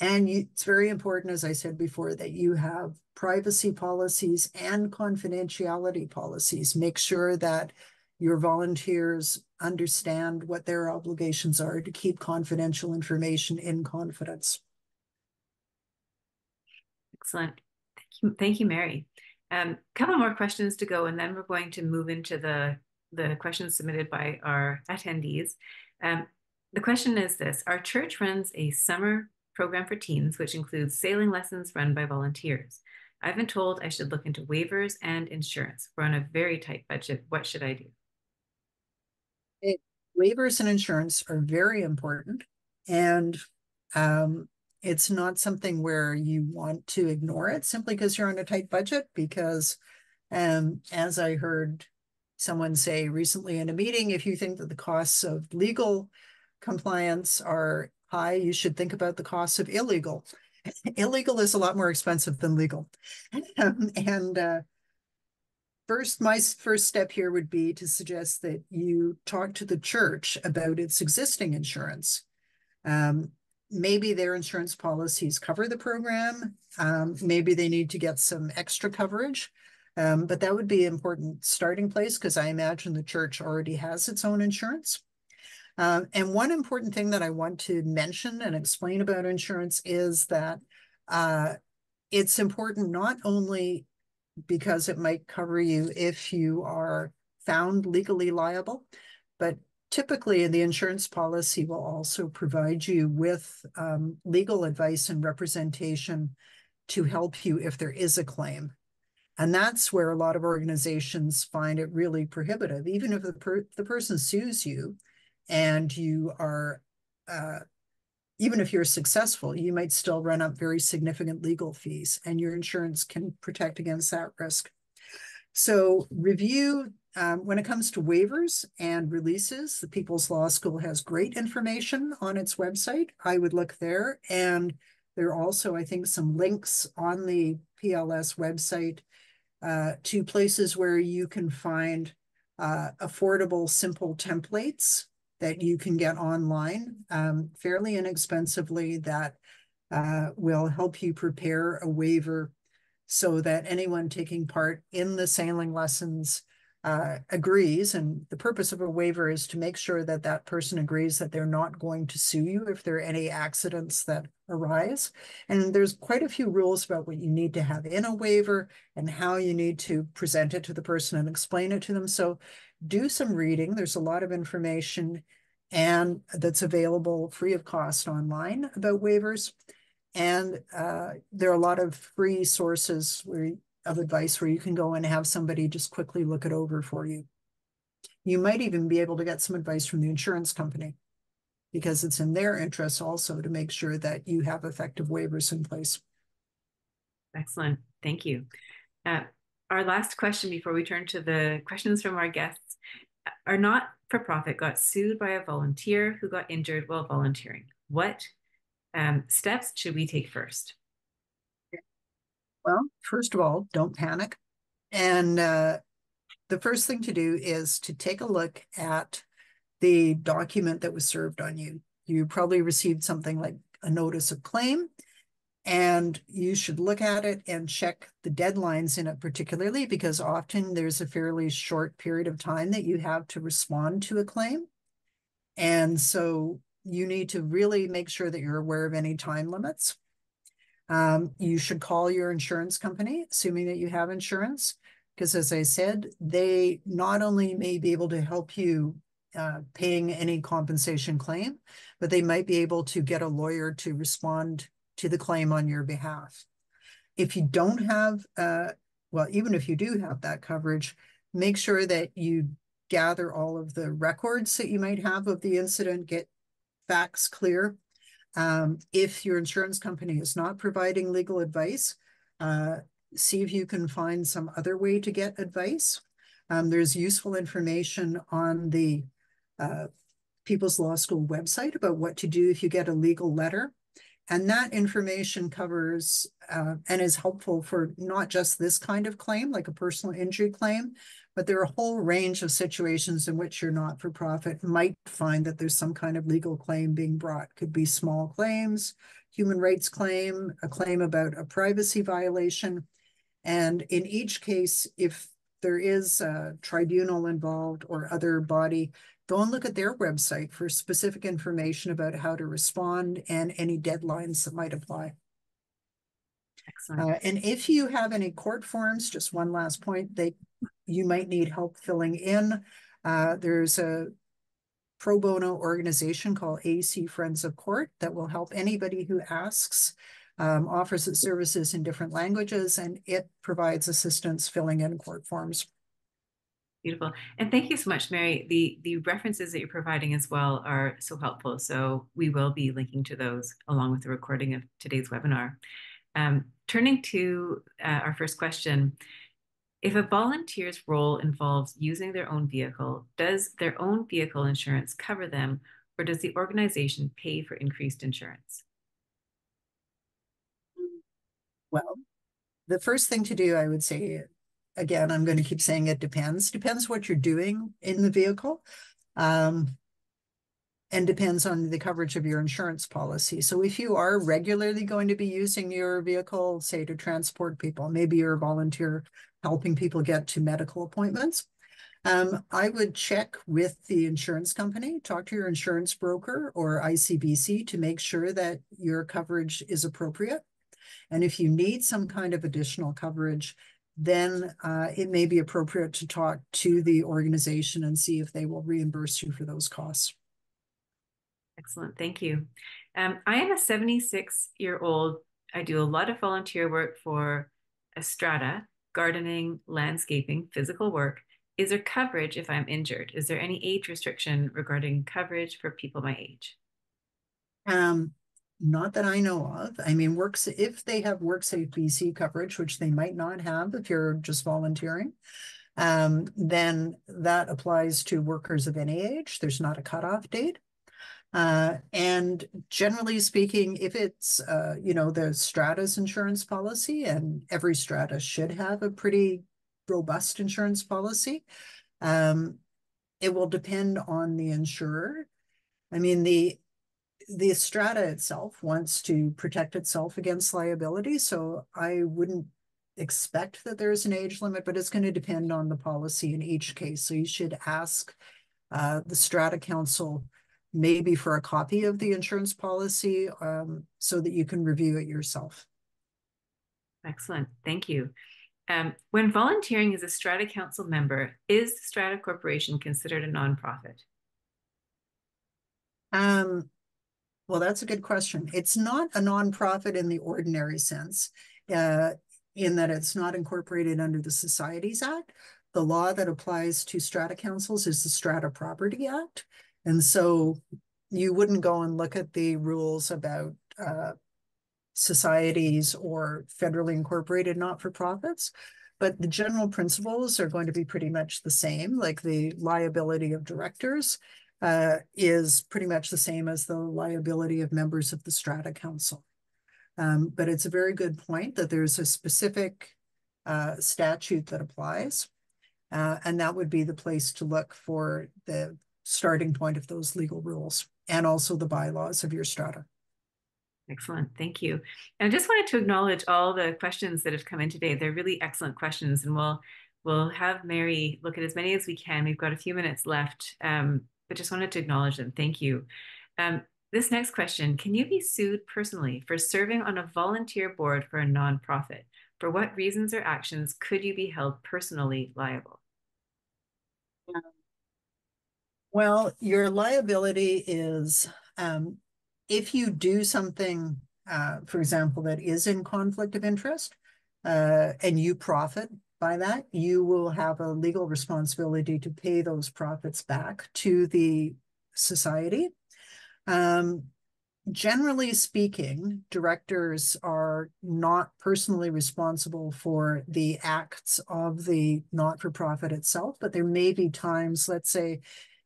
Speaker 2: And it's very important, as I said before, that you have privacy policies and confidentiality policies. Make sure that your volunteers understand what their obligations are to keep confidential information in confidence.
Speaker 1: Excellent. Thank you, Thank you Mary. A um, couple more questions to go, and then we're going to move into the, the questions submitted by our attendees. Um, the question is this, our church runs a summer program for teens, which includes sailing lessons run by volunteers. I've been told I should look into waivers and insurance. We're on a very tight budget. What should I do?
Speaker 2: It, waivers and insurance are very important. And um, it's not something where you want to ignore it simply because you're on a tight budget. Because um, as I heard someone say recently in a meeting, if you think that the costs of legal compliance are high, you should think about the cost of illegal. <laughs> illegal is a lot more expensive than legal. <laughs> And uh, first, my first step here would be to suggest that you talk to the church about its existing insurance. Um, maybe their insurance policies cover the program. Um, maybe they need to get some extra coverage. Um, but that would be an important starting place because I imagine the church already has its own insurance. Um, and one important thing that I want to mention and explain about insurance is that uh, it's important not only because it might cover you if you are found legally liable, but typically the insurance policy will also provide you with um, legal advice and representation to help you if there is a claim. And that's where a lot of organizations find it really prohibitive. Even if the, per the person sues you, and you are uh, even if you're successful, you might still run up very significant legal fees, and your insurance can protect against that risk. So, review um, when it comes to waivers and releases. The People's Law School has great information on its website. I would look there, and there are also, I think, some links on the PLS website uh, to places where you can find uh, affordable, simple templates that you can get online um, fairly inexpensively that uh, will help you prepare a waiver so that anyone taking part in the sailing lessons uh, agrees, and the purpose of a waiver is to make sure that that person agrees that they're not going to sue you if there are any accidents that arise. And there's quite a few rules about what you need to have in a waiver and how you need to present it to the person and explain it to them. So do some reading. There's a lot of information and that's available free of cost online about waivers. And uh, there are a lot of free sources where of advice where you can go and have somebody just quickly look it over for you. You might even be able to get some advice from the insurance company because it's in their interest also to make sure that you have effective waivers in place.
Speaker 1: Excellent. Thank you. Uh, our last question before we turn to the questions from our guests are not for profit got sued by a volunteer who got injured while volunteering. What um, steps should we take first?
Speaker 2: Well, first of all, don't panic. And uh, the first thing to do is to take a look at the document that was served on you. You probably received something like a notice of claim, and you should look at it and check the deadlines in it, particularly because often there's a fairly short period of time that you have to respond to a claim. And so you need to really make sure that you're aware of any time limits. Um, you should call your insurance company, assuming that you have insurance, because as I said, they not only may be able to help you uh, paying any compensation claim, but they might be able to get a lawyer to respond to the claim on your behalf. If you don't have, uh, well, even if you do have that coverage, make sure that you gather all of the records that you might have of the incident, get facts clear, um, if your insurance company is not providing legal advice, uh, see if you can find some other way to get advice. Um, there's useful information on the uh, People's Law School website about what to do if you get a legal letter. And that information covers uh, and is helpful for not just this kind of claim, like a personal injury claim, but there are a whole range of situations in which your not-for-profit might find that there's some kind of legal claim being brought. Could be small claims, human rights claim, a claim about a privacy violation. And in each case, if there is a tribunal involved or other body, go and look at their website for specific information about how to respond and any deadlines that might apply. Excellent. Uh, and if you have any court forms, just one last point, they you might need help filling in. Uh, there's a pro bono organization called AC Friends of Court that will help anybody who asks, um, offers its services in different languages, and it provides assistance filling in court forms.
Speaker 1: Beautiful. And thank you so much, Mary. The the references that you're providing as well are so helpful. So we will be linking to those along with the recording of today's webinar. Um, turning to uh, our first question, if a volunteer's role involves using their own vehicle, does their own vehicle insurance cover them, or does the organization pay for increased insurance?
Speaker 2: Well, the first thing to do, I would say, again, I'm going to keep saying it depends. Depends what you're doing in the vehicle. Um, and depends on the coverage of your insurance policy. So if you are regularly going to be using your vehicle, say to transport people, maybe you're a volunteer helping people get to medical appointments, um, I would check with the insurance company, talk to your insurance broker or ICBC to make sure that your coverage is appropriate. And if you need some kind of additional coverage, then uh, it may be appropriate to talk to the organization and see if they will reimburse you for those costs.
Speaker 1: Excellent. Thank you. Um, I am a 76 year old. I do a lot of volunteer work for a strata, gardening, landscaping, physical work. Is there coverage if I'm injured? Is there any age restriction regarding coverage for people my age?
Speaker 2: Um, not that I know of. I mean, works if they have WorkSafe BC coverage, which they might not have if you're just volunteering, um, then that applies to workers of any age. There's not a cutoff date. Uh, and generally speaking, if it's, uh, you know, the strata's insurance policy, and every strata should have a pretty robust insurance policy, um, it will depend on the insurer. I mean, the the strata itself wants to protect itself against liability, so I wouldn't expect that there's an age limit, but it's going to depend on the policy in each case. So you should ask uh, the Strata Council maybe for a copy of the insurance policy um, so that you can review it yourself.
Speaker 1: Excellent. Thank you. Um, when volunteering as a Strata Council member, is the Strata Corporation considered a nonprofit?
Speaker 2: Um, well, that's a good question. It's not a nonprofit in the ordinary sense, uh, in that it's not incorporated under the Societies Act. The law that applies to strata councils is the Strata Property Act. And so you wouldn't go and look at the rules about uh, societies or federally incorporated not-for-profits, but the general principles are going to be pretty much the same, like the liability of directors uh, is pretty much the same as the liability of members of the strata council. Um, but it's a very good point that there's a specific uh, statute that applies. Uh, and that would be the place to look for the starting point of those legal rules and also the bylaws of your strata.
Speaker 1: Excellent, thank you. And I just wanted to acknowledge all the questions that have come in today. They're really excellent questions, and we'll we'll have Mary look at as many as we can. We've got a few minutes left, um, but just wanted to acknowledge them. Thank you. Um, this next question, can you be sued personally for serving on a volunteer board for a nonprofit? For what reasons or actions could you be held personally liable?
Speaker 2: Well, your liability is um, if you do something, uh, for example, that is in conflict of interest uh, and you profit by that, you will have a legal responsibility to pay those profits back to the society. Um, generally speaking, directors are not personally responsible for the acts of the not for profit itself, but there may be times, let's say,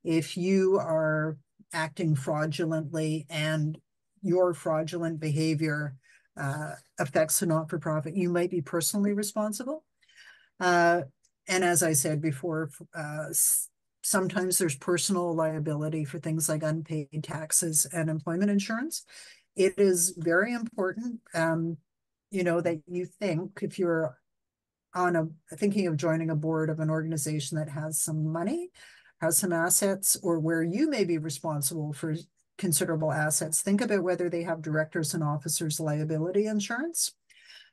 Speaker 2: if you are acting fraudulently and your fraudulent behavior uh, affects a not for profit, you might be personally responsible. Uh, and as I said before, uh, sometimes there's personal liability for things like unpaid taxes and employment insurance. It is very important, um, you know, that you think if you're on a thinking of joining a board of an organization that has some money, has some assets, or where you may be responsible for considerable assets, think about whether they have directors and officers liability insurance.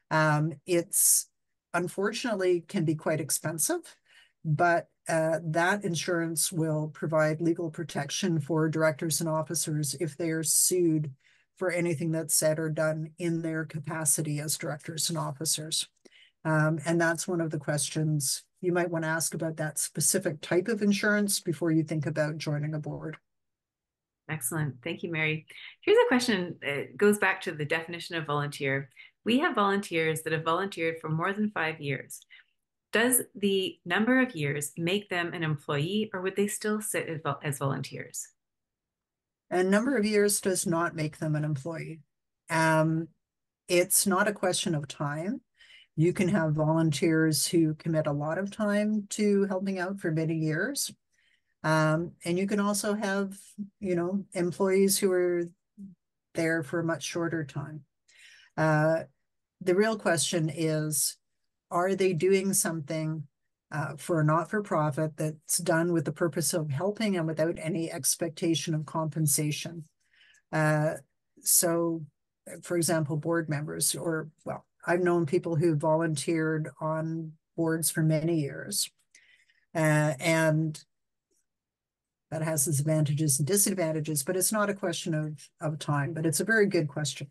Speaker 2: Um, it's unfortunately can be quite expensive, but uh, that insurance will provide legal protection for directors and officers if they are sued for anything that's said or done in their capacity as directors and officers. Um, and that's one of the questions you might want to ask about that specific type of insurance before you think about joining a board.
Speaker 1: Excellent. Thank you, Mary. Here's a question that goes back to the definition of volunteer. We have volunteers that have volunteered for more than five years. Does the number of years make them an employee or would they still sit as volunteers?
Speaker 2: A number of years does not make them an employee. Um, it's not a question of time. You can have volunteers who commit a lot of time to helping out for many years. Um, and you can also have, you know, employees who are there for a much shorter time. Uh, the real question is are they doing something uh, for a not-for-profit that's done with the purpose of helping and without any expectation of compensation? Uh, so, for example, board members, or well, I've known people who volunteered on boards for many years, uh, and that has its advantages and disadvantages. But it's not a question of of time. But it's a very good question.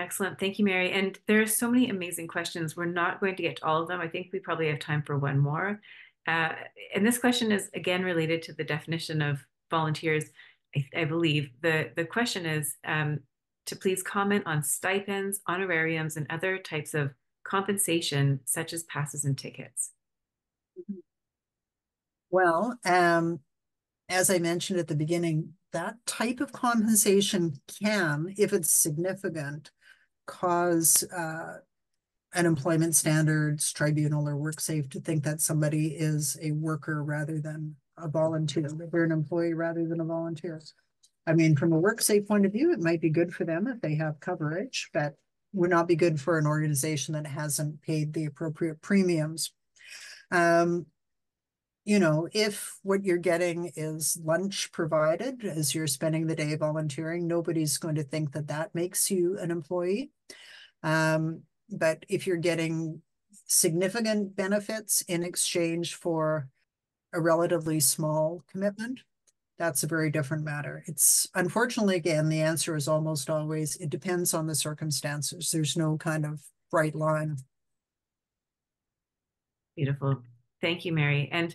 Speaker 1: Excellent. Thank you, Mary. And there are so many amazing questions. We're not going to get to all of them. I think we probably have time for one more. Uh, and this question is again related to the definition of volunteers. I, I believe the, the question is um, to please comment on stipends, honorariums, and other types of compensation, such as passes and tickets.
Speaker 2: Well, um, as I mentioned at the beginning, that type of compensation can, if it's significant, cause uh, an employment standards tribunal or WorkSafe to think that somebody is a worker rather than a volunteer, they're an employee rather than a volunteer. I mean, from a WorkSafe point of view, it might be good for them if they have coverage, but would not be good for an organization that hasn't paid the appropriate premiums. Um, you know, if what you're getting is lunch provided as you're spending the day volunteering, nobody's going to think that that makes you an employee. Um, but if you're getting significant benefits in exchange for a relatively small commitment, that's a very different matter. It's unfortunately, again, the answer is almost always it depends on the circumstances. There's no kind of bright line.
Speaker 1: Beautiful. Thank you, Mary. And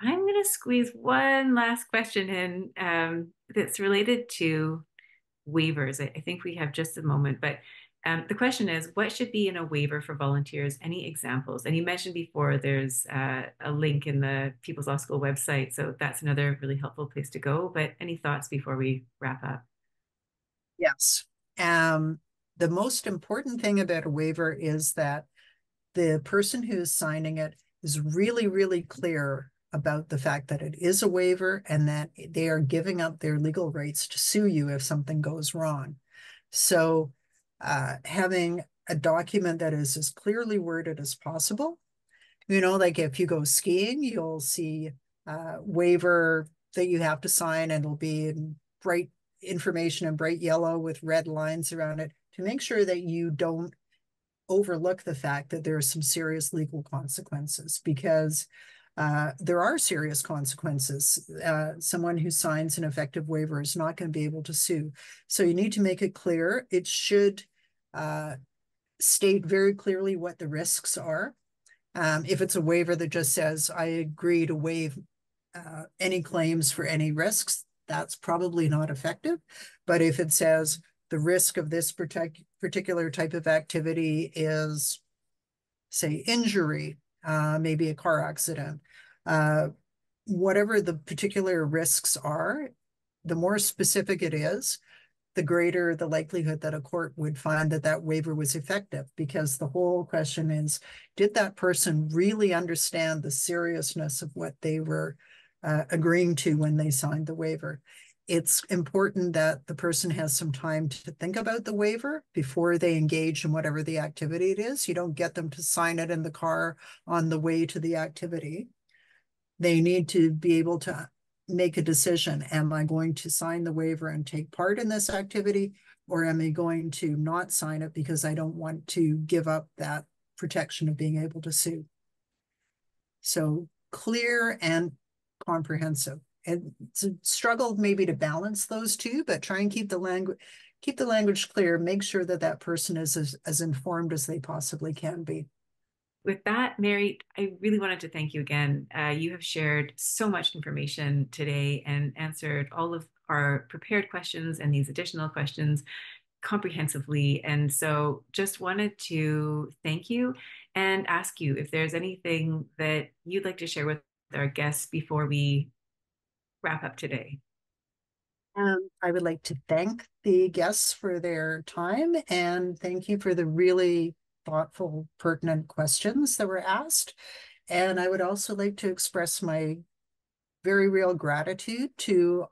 Speaker 1: I'm going to squeeze one last question in um, that's related to waivers. I, I, think we have just a moment, but um, the question is, what should be in a waiver for volunteers? Any examples? And you mentioned before there's uh, a link in the People's Law School website, so that's another really helpful place to go. But any thoughts before we wrap up?
Speaker 2: Yes. Um, the most important thing about a waiver is that the person who's signing it is really, really clear about the fact that it is a waiver and that they are giving up their legal rights to sue you if something goes wrong. So uh, having a document that is as clearly worded as possible, you know, like if you go skiing, you'll see a waiver that you have to sign and it'll be in bright information in bright yellow with red lines around it to make sure that you don't overlook the fact that there are some serious legal consequences because uh, there are serious consequences. Uh, someone who signs an effective waiver is not going to be able to sue. So you need to make it clear. It should uh, state very clearly what the risks are. Um, if it's a waiver that just says, I agree to waive uh, any claims for any risks, that's probably not effective. But if it says the risk of this particular type of activity is, say, injury, uh, maybe a car accident, uh, whatever the particular risks are, the more specific it is, the greater the likelihood that a court would find that that waiver was effective. Because the whole question is, did that person really understand the seriousness of what they were uh, agreeing to when they signed the waiver? It's important that the person has some time to think about the waiver before they engage in whatever the activity it is. You don't get them to sign it in the car on the way to the activity they need to be able to make a decision. Am I going to sign the waiver and take part in this activity? Or am I going to not sign it because I don't want to give up that protection of being able to sue? So clear and comprehensive. And it's a struggle maybe to balance those two, but try and keep the language keep the language clear. Make sure that that person is as, as informed as they possibly can be
Speaker 1: with that, Mary, I really wanted to thank you again. Uh, you have shared so much information today and answered all of our prepared questions and these additional questions comprehensively. And so just wanted to thank you and ask you if there's anything that you'd like to share with our guests before we wrap up today.
Speaker 2: Um, I would like to thank the guests for their time and thank you for the really thoughtful, pertinent questions that were asked. And I would also like to express my very real gratitude to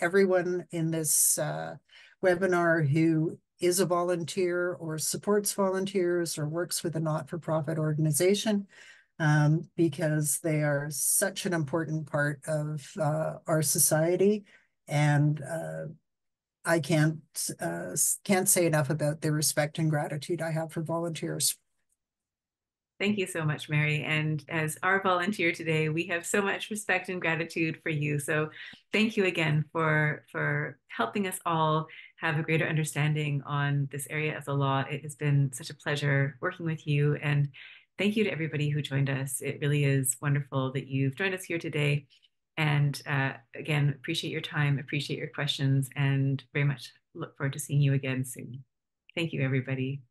Speaker 2: everyone in this uh, webinar who is a volunteer or supports volunteers or works with a not-for-profit organization um, because they are such an important part of uh, our society and uh, I can't uh, can't say enough about the respect and gratitude I have for volunteers.
Speaker 1: Thank you so much, Mary. And as our volunteer today, we have so much respect and gratitude for you. So thank you again for, for helping us all have a greater understanding on this area of the law. It has been such a pleasure working with you. And thank you to everybody who joined us. It really is wonderful that you've joined us here today. And uh, again, appreciate your time, appreciate your questions, and very much look forward to seeing you again soon. Thank you, everybody.